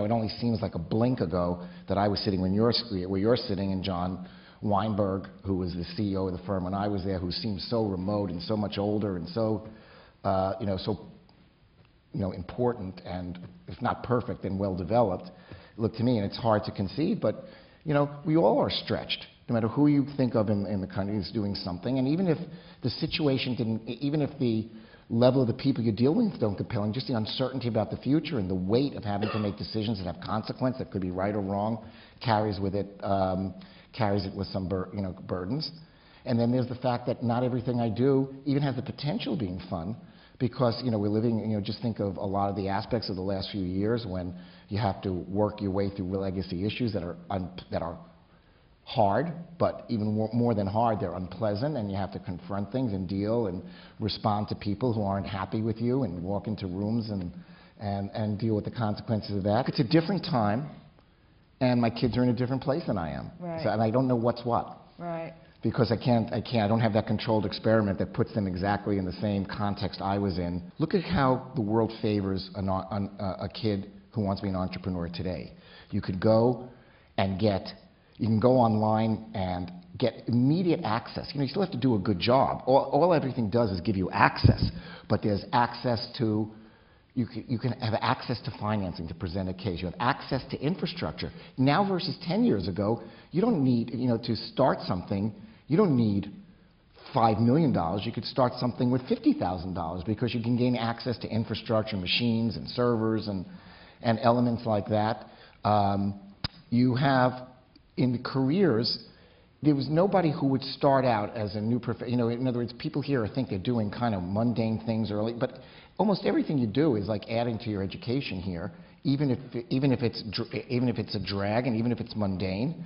It only seems like a blink ago that I was sitting when you're, where you're sitting, and John Weinberg, who was the CEO of the firm when I was there, who seemed so remote and so much older and so, uh, you know, so, you know, important and if not perfect, then well developed, looked to me, and it's hard to conceive, but, you know, we all are stretched, no matter who you think of in, in the country is doing something, and even if the situation didn't, even if the level of the people you're dealing with don't compelling, just the uncertainty about the future and the weight of having to make decisions that have consequence, that could be right or wrong, carries with it, um, carries it with some bur- you know, burdens. And then there's the fact that not everything I do even has the potential of being fun because you know we're living you know just think of a lot of the aspects of the last few years when you have to work your way through legacy issues that are that are hard, but even more, more than hard, they're unpleasant, and you have to confront things and deal and respond to people who aren't happy with you and walk into rooms and, and, and deal with the consequences of that. It's a different time, and my kids are in a different place than I am. Right. So, and I don't know what's what Right. because I can't, I can't, I don't have that controlled experiment that puts them exactly in the same context I was in. Look at how the world favors an, an, a kid who wants to be an entrepreneur today. You could go and get, you can go online and get immediate access. You know, you still have to do a good job. All, all everything does is give you access, but there's access to you can, you can have access to financing to present a case. You have access to infrastructure. Now versus 10 years ago, you don't need, you know, to start something, you don't need $5 million. You could start something with $50,000 because you can gain access to infrastructure, machines and servers and, and elements like that. Um, you have, in the careers, there was nobody who would start out as a new prof- you know in other words people here think they're doing kind of mundane things early but almost everything you do is like adding to your education here even if even if it's even if it's a drag and even if it's mundane